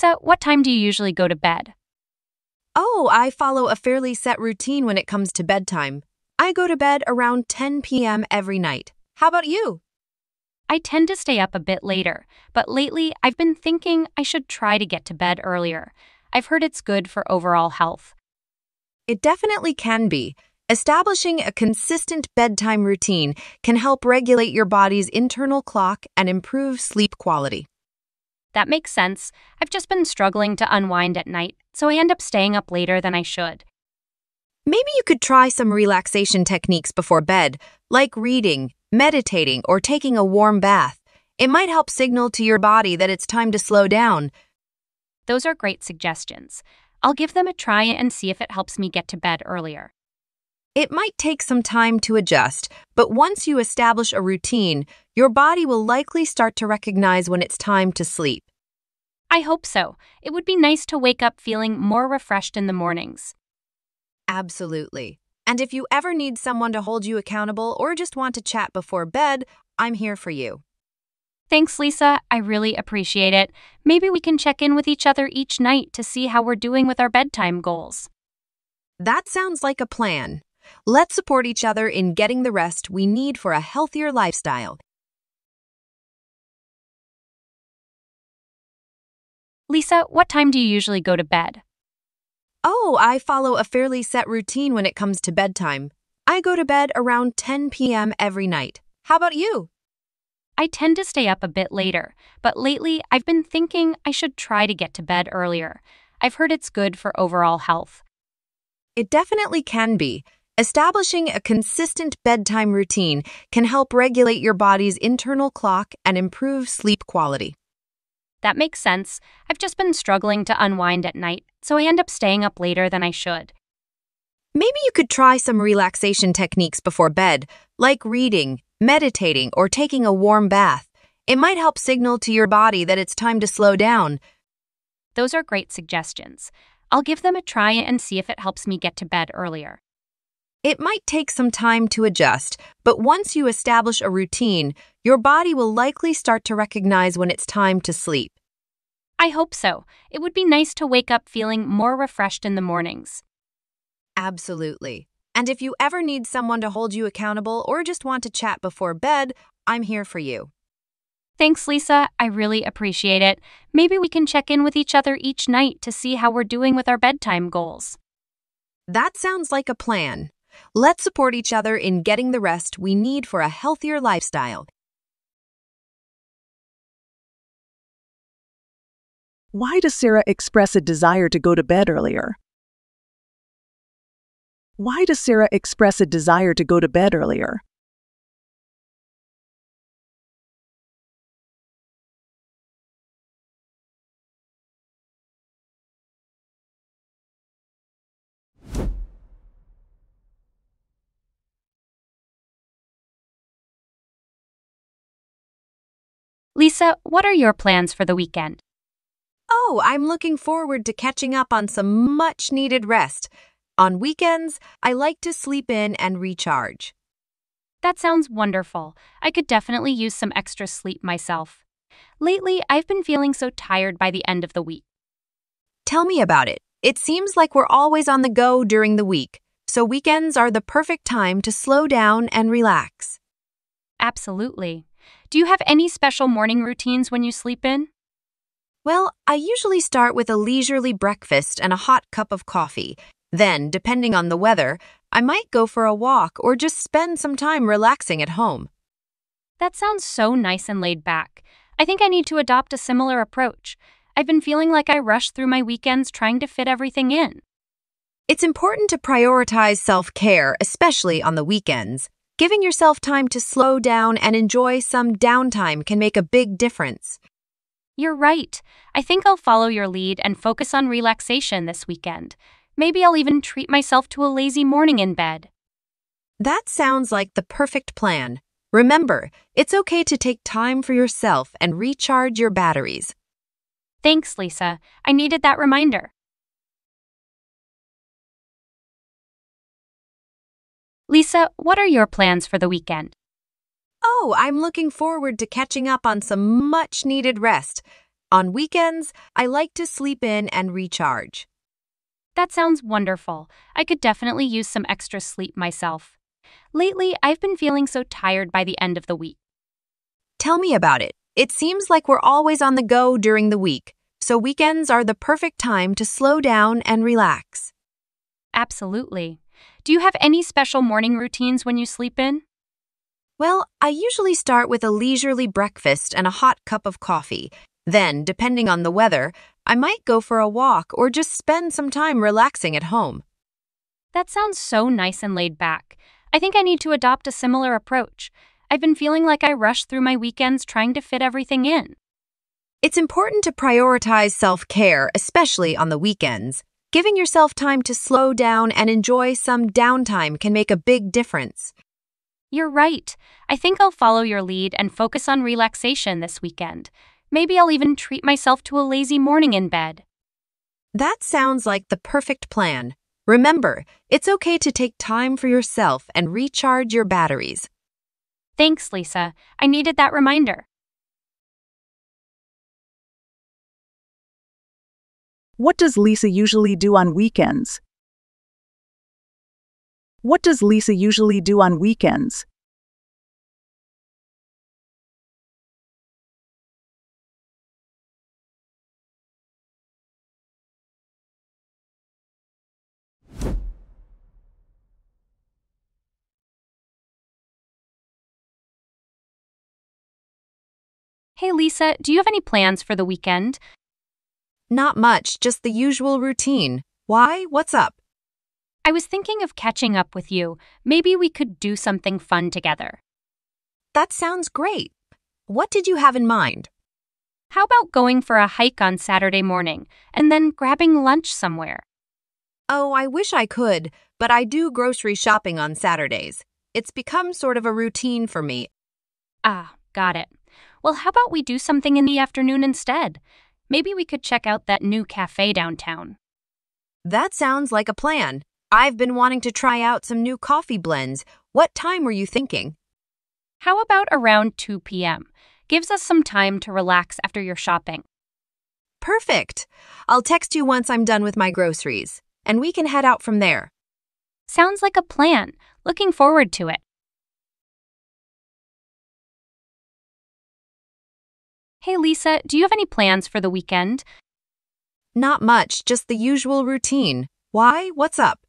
Lisa, what time do you usually go to bed? Oh, I follow a fairly set routine when it comes to bedtime. I go to bed around 10 p.m. every night. How about you? I tend to stay up a bit later, but lately I've been thinking I should try to get to bed earlier. I've heard it's good for overall health. It definitely can be. Establishing a consistent bedtime routine can help regulate your body's internal clock and improve sleep quality. That makes sense. I've just been struggling to unwind at night, so I end up staying up later than I should. Maybe you could try some relaxation techniques before bed, like reading, meditating, or taking a warm bath. It might help signal to your body that it's time to slow down. Those are great suggestions. I'll give them a try and see if it helps me get to bed earlier. It might take some time to adjust, but once you establish a routine, your body will likely start to recognize when it's time to sleep. I hope so. It would be nice to wake up feeling more refreshed in the mornings. Absolutely. And if you ever need someone to hold you accountable or just want to chat before bed, I'm here for you. Thanks, Lisa. I really appreciate it. Maybe we can check in with each other each night to see how we're doing with our bedtime goals. That sounds like a plan. Let's support each other in getting the rest we need for a healthier lifestyle. Lisa, what time do you usually go to bed? Oh, I follow a fairly set routine when it comes to bedtime. I go to bed around 10 p.m. every night. How about you? I tend to stay up a bit later, but lately I've been thinking I should try to get to bed earlier. I've heard it's good for overall health. It definitely can be. Establishing a consistent bedtime routine can help regulate your body's internal clock and improve sleep quality. That makes sense. I've just been struggling to unwind at night, so I end up staying up later than I should. Maybe you could try some relaxation techniques before bed, like reading, meditating, or taking a warm bath. It might help signal to your body that it's time to slow down. Those are great suggestions. I'll give them a try and see if it helps me get to bed earlier. It might take some time to adjust, but once you establish a routine, your body will likely start to recognize when it's time to sleep. I hope so. It would be nice to wake up feeling more refreshed in the mornings. Absolutely. And if you ever need someone to hold you accountable or just want to chat before bed, I'm here for you. Thanks, Lisa. I really appreciate it. Maybe we can check in with each other each night to see how we're doing with our bedtime goals. That sounds like a plan. Let's support each other in getting the rest we need for a healthier lifestyle. Why does Sarah express a desire to go to bed earlier? Why does Sarah express a desire to go to bed earlier? Lisa, what are your plans for the weekend? Oh, I'm looking forward to catching up on some much needed rest. On weekends, I like to sleep in and recharge. That sounds wonderful. I could definitely use some extra sleep myself. Lately, I've been feeling so tired by the end of the week. Tell me about it. It seems like we're always on the go during the week, so weekends are the perfect time to slow down and relax. Absolutely. Do you have any special morning routines when you sleep in? Well, I usually start with a leisurely breakfast and a hot cup of coffee. Then, depending on the weather, I might go for a walk or just spend some time relaxing at home. That sounds so nice and laid back. I think I need to adopt a similar approach. I've been feeling like I rush through my weekends trying to fit everything in. It's important to prioritize self care, especially on the weekends. Giving yourself time to slow down and enjoy some downtime can make a big difference. You're right. I think I'll follow your lead and focus on relaxation this weekend. Maybe I'll even treat myself to a lazy morning in bed. That sounds like the perfect plan. Remember, it's okay to take time for yourself and recharge your batteries. Thanks, Lisa. I needed that reminder. Lisa, what are your plans for the weekend? Oh, I'm looking forward to catching up on some much needed rest. On weekends, I like to sleep in and recharge. That sounds wonderful. I could definitely use some extra sleep myself. Lately, I've been feeling so tired by the end of the week. Tell me about it. It seems like we're always on the go during the week, so weekends are the perfect time to slow down and relax. Absolutely. Do you have any special morning routines when you sleep in? Well, I usually start with a leisurely breakfast and a hot cup of coffee. Then, depending on the weather, I might go for a walk or just spend some time relaxing at home. That sounds so nice and laid back. I think I need to adopt a similar approach. I've been feeling like I rush through my weekends trying to fit everything in. It's important to prioritize self care, especially on the weekends. Giving yourself time to slow down and enjoy some downtime can make a big difference. You're right. I think I'll follow your lead and focus on relaxation this weekend. Maybe I'll even treat myself to a lazy morning in bed. That sounds like the perfect plan. Remember, it's okay to take time for yourself and recharge your batteries. Thanks, Lisa. I needed that reminder. What does Lisa usually do on weekends? What does Lisa usually do on weekends? Hey, Lisa, do you have any plans for the weekend? Not much, just the usual routine. Why? What's up? I was thinking of catching up with you. Maybe we could do something fun together. That sounds great. What did you have in mind? How about going for a hike on Saturday morning and then grabbing lunch somewhere? Oh, I wish I could, but I do grocery shopping on Saturdays. It's become sort of a routine for me. Ah, got it. Well, how about we do something in the afternoon instead? Maybe we could check out that new cafe downtown. That sounds like a plan. I've been wanting to try out some new coffee blends. What time were you thinking? How about around 2 p.m.? Gives us some time to relax after your shopping. Perfect. I'll text you once I'm done with my groceries, and we can head out from there. Sounds like a plan. Looking forward to it. Hey, Lisa, do you have any plans for the weekend? Not much, just the usual routine. Why? What's up?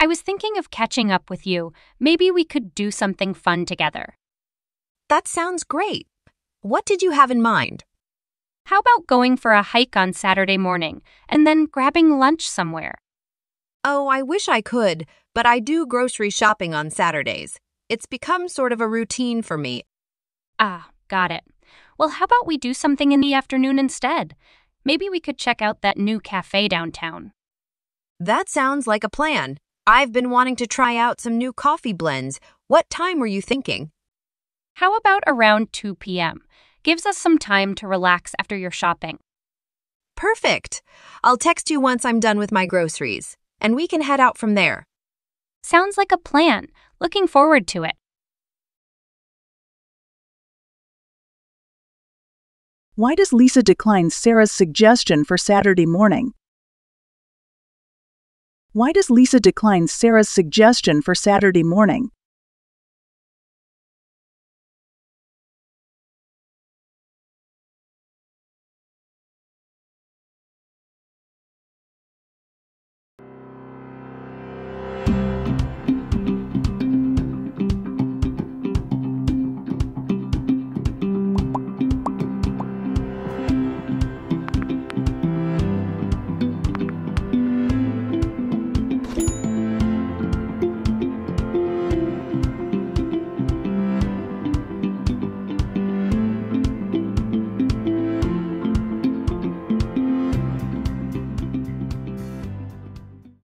I was thinking of catching up with you. Maybe we could do something fun together. That sounds great. What did you have in mind? How about going for a hike on Saturday morning and then grabbing lunch somewhere? Oh, I wish I could, but I do grocery shopping on Saturdays. It's become sort of a routine for me. Ah, got it. Well, how about we do something in the afternoon instead? Maybe we could check out that new cafe downtown. That sounds like a plan. I've been wanting to try out some new coffee blends. What time were you thinking? How about around 2 p.m.? Gives us some time to relax after your shopping. Perfect. I'll text you once I'm done with my groceries, and we can head out from there. Sounds like a plan. Looking forward to it. Why does Lisa decline Sarah's suggestion for Saturday morning? Why does Lisa decline Sarah's suggestion for Saturday morning?